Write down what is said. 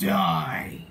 Die!